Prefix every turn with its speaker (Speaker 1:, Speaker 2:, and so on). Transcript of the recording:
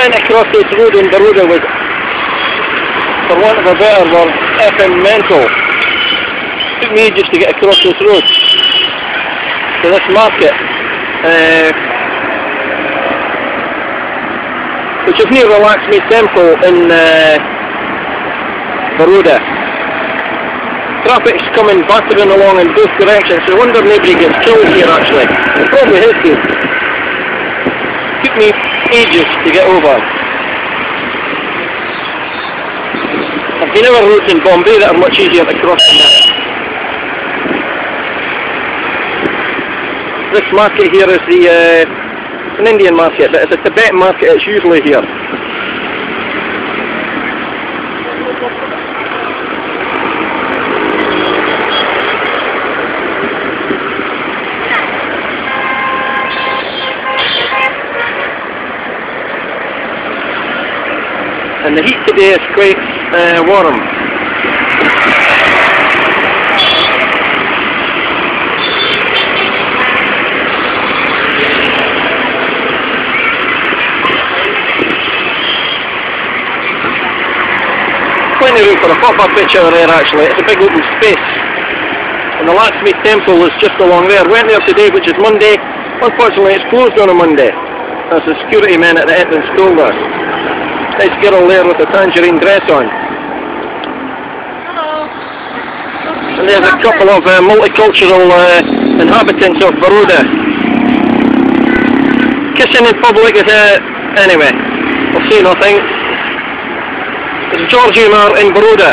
Speaker 1: trying to cross this road in Baroda was, for want of a better word, effing mental. took me just to get across this road to this market. Uh, which is near the Lakshmi Temple in uh, Baroda. Traffic's coming battering along in both directions, so I wonder nobody gets killed here actually. It probably has to. Took me ages to get over. I've been over roads in Bombay that are much easier to cross than that. This market here is the uh, an Indian market, but it's a Tibetan market, it's usually here. And the heat today is quite uh, warm. Plenty of room for a pop-up picture there actually, it's a big open space. And the Lakshmi temple is just along there. Went there today which is Monday, unfortunately it's closed on a Monday. There's the security men at the entrance told us nice girl there with a tangerine dress on. And there's a couple of uh, multicultural uh, inhabitants of Baroda. Kissing in public is, uh, anyway, I'll say nothing. It's George Aimer in Baroda.